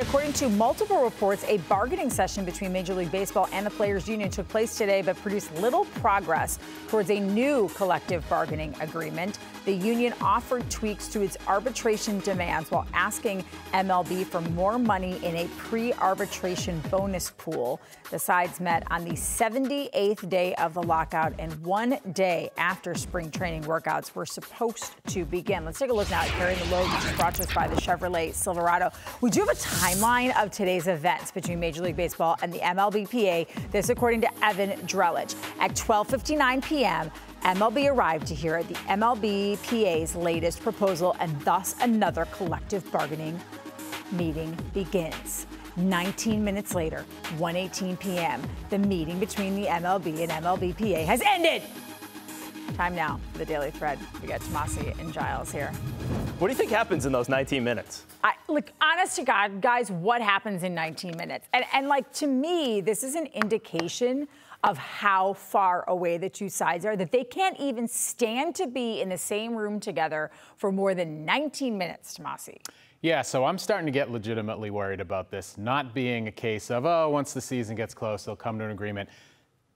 According to multiple reports, a bargaining session between Major League Baseball and the Players Union took place today, but produced little progress towards a new collective bargaining agreement. The union offered tweaks to its arbitration demands while asking MLB for more money in a pre arbitration bonus pool. The sides met on the 78th day of the lockout and one day after spring training workouts were supposed to begin. Let's take a look now at carrying the load, which is brought to us by the Chevrolet Silverado. We do have a timeline of today's events between Major League Baseball and the MLBPA. This, according to Evan Drellich. At 12:59 p.m., MLB arrived to hear the MLBPA's latest proposal, and thus another collective bargaining meeting begins. 19 minutes later, 1:18 p.m., the meeting between the MLB and MLBPA has ended. Time now for the Daily Thread. We got Tomase and Giles here. What do you think happens in those 19 minutes? I, look, honest to God, guys, what happens in 19 minutes? And, and like to me, this is an indication of how far away the two sides are, that they can't even stand to be in the same room together for more than 19 minutes, Tomase. Yeah, so I'm starting to get legitimately worried about this not being a case of, oh, once the season gets close, they'll come to an agreement.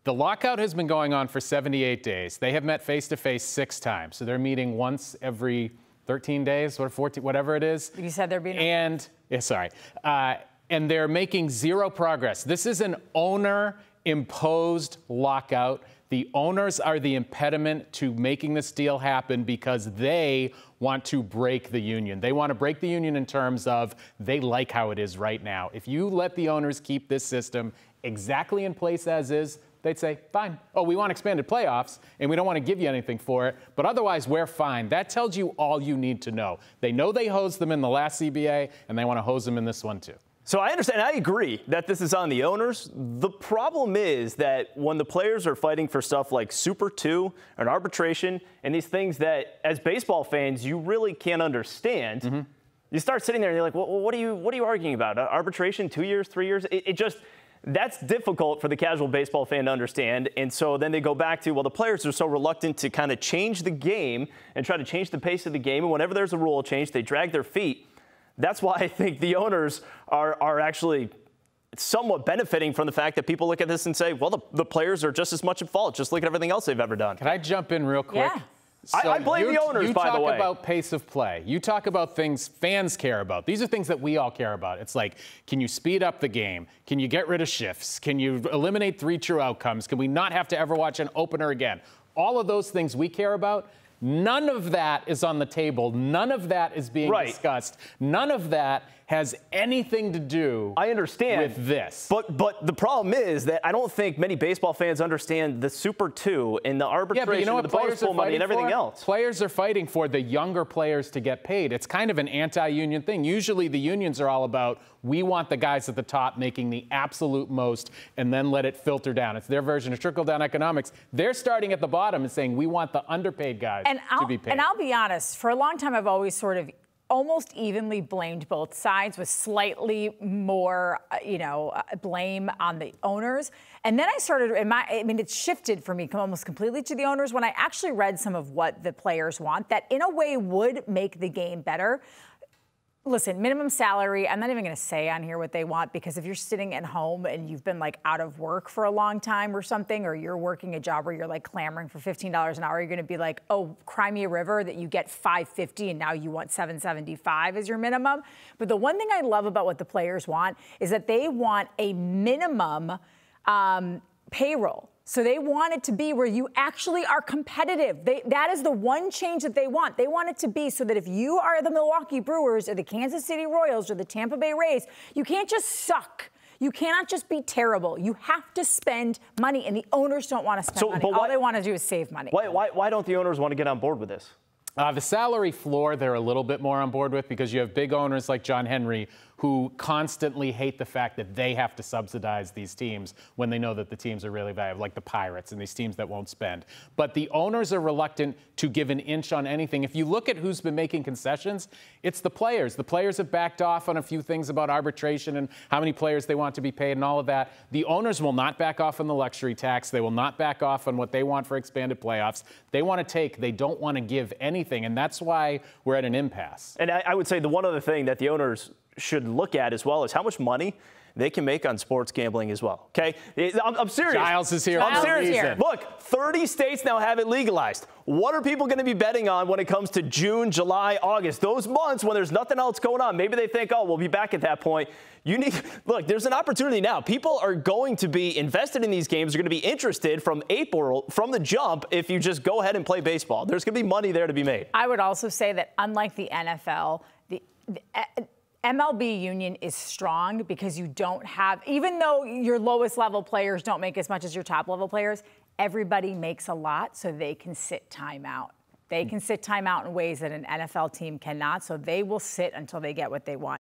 The lockout has been going on for 78 days. They have met face to face six times. So they're meeting once every 13 days or 14, whatever it is. You said they're being. And, yeah, sorry. Uh, and they're making zero progress. This is an owner imposed lockout. The owners are the impediment to making this deal happen because they want to break the union. They want to break the union in terms of they like how it is right now. If you let the owners keep this system exactly in place as is, they'd say, fine. Oh, we want expanded playoffs, and we don't want to give you anything for it, but otherwise, we're fine. That tells you all you need to know. They know they hosed them in the last CBA, and they want to hose them in this one, too. So I understand, I agree that this is on the owners. The problem is that when the players are fighting for stuff like Super 2 and arbitration and these things that, as baseball fans, you really can't understand. Mm-hmm. You start sitting there and you're like, well, what are you, what are you arguing about? Arbitration, two years, three years? It, it just, that's difficult for the casual baseball fan to understand. And so then they go back to, well, the players are so reluctant to kind of change the game and try to change the pace of the game. And whenever there's a rule change, they drag their feet. That's why I think the owners are, are actually somewhat benefiting from the fact that people look at this and say, well, the, the players are just as much at fault. Just look at everything else they've ever done. Can I jump in real quick? Yeah. So I, I, blame the owners, you by the way. You talk about pace of play. You talk about things fans care about. These are things that we all care about. It's like, can you speed up the game? Can you get rid of shifts? Can you eliminate three true outcomes? Can we not have to ever watch an opener again? All of those things we care about. None of that is on the table. None of that is being right. discussed. None of that has anything to do I understand with this. But but the problem is that I don't think many baseball fans understand the Super 2 and the arbitration yeah, but you know what the players bonus money and everything for? else. Players are fighting for the younger players to get paid. It's kind of an anti-union thing. Usually the unions are all about we want the guys at the top making the absolute most and then let it filter down. It's their version of trickle down economics. They're starting at the bottom and saying we want the underpaid guys and to I'll, be paid. And I'll be honest, for a long time I've always sort of almost evenly blamed both sides with slightly more, uh, you know, uh, blame on the owners. And then I started, my, I mean, it shifted for me almost completely to the owners when I actually read some of what the players want that in a way would make the game better listen, minimum salary, I'm not even going to say on here what they want because if you're sitting at home and you've been like out of work for a long time or something, or you're working a job where you're like clamoring for $15 an hour, you're going to be like, oh, cry me a river that you get 550 and now you want 775 as your minimum. But the one thing I love about what the players want is that they want a minimum um, payroll. So they want it to be where you actually are competitive. They, that is the one change that they want. They want it to be so that if you are the Milwaukee Brewers or the Kansas City Royals or the Tampa Bay Rays, you can't just suck. You cannot just be terrible. You have to spend money, and the owners don't want to spend so, money. But why, All they want to do is save money. Why, why, why don't the owners want to get on board with this? Uh, the salary floor, they're a little bit more on board with because you have big owners like John Henry who constantly hate the fact that they have to subsidize these teams when they know that the teams are really valuable, like the Pirates and these teams that won't spend. But the owners are reluctant to give an inch on anything. If you look at who's been making concessions, it's the players. The players have backed off on a few things about arbitration and how many players they want to be paid and all of that. The owners will not back off on the luxury tax. They will not back off on what they want for expanded playoffs. They want to take, they don't want to give anything. And that's why we're at an impasse. And I, I would say the one other thing that the owners should look at as well is how much money they can make on sports gambling as well. Okay, I'm, I'm serious. Giles is here. I'm serious. here. Look, 30 states now have it legalized. What are people going to be betting on when it comes to June, July, August? Those months when there's nothing else going on. Maybe they think, oh, we'll be back at that point. You need look. There's an opportunity now. People are going to be invested in these games. They're going to be interested from April, from the jump. If you just go ahead and play baseball, there's going to be money there to be made. I would also say that unlike the NFL, the, the eh, MLB union is strong because you don't have, even though your lowest level players don't make as much as your top level players, everybody makes a lot so they can sit timeout. They can sit timeout in ways that an NFL team cannot, so they will sit until they get what they want.